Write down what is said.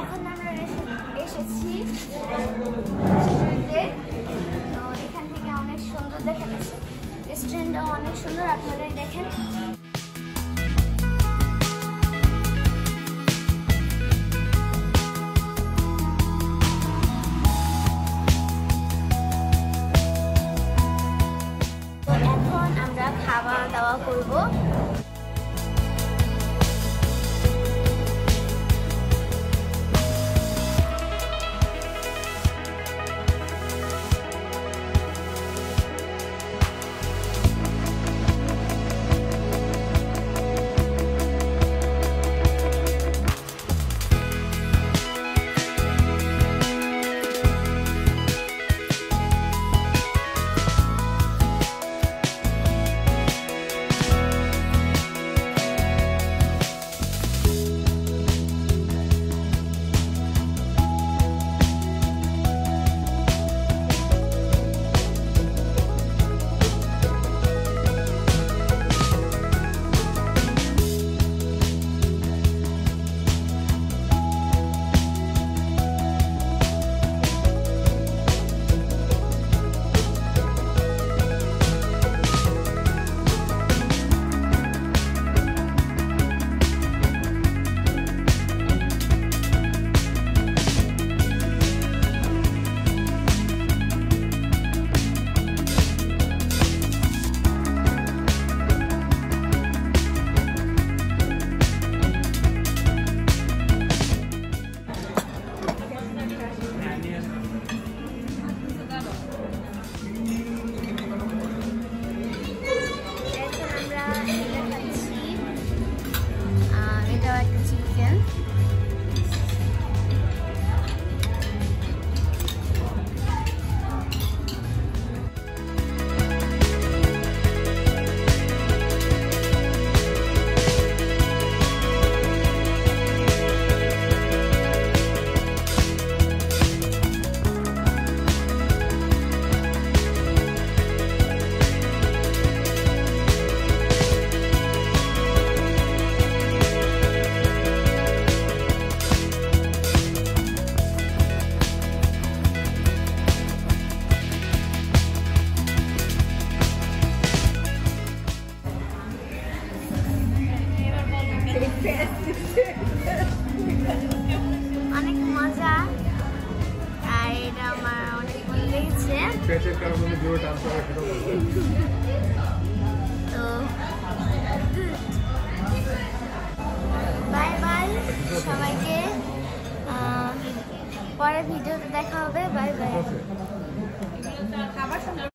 এখন আমরা এসেছি। এখান থেকে অনেক সুন্দর দেখা যাচ্ছে রেস্টুরেন্টটা অনেক সুন্দর। আপনারাই দেখেন। কৰিব অনেক মজা। আর এটা আমার অনেক ভালো লেগেছে। তো বাই বাই সবাইকে। আহ, পরের ভিডিওতে দেখা হবে। Bye bye.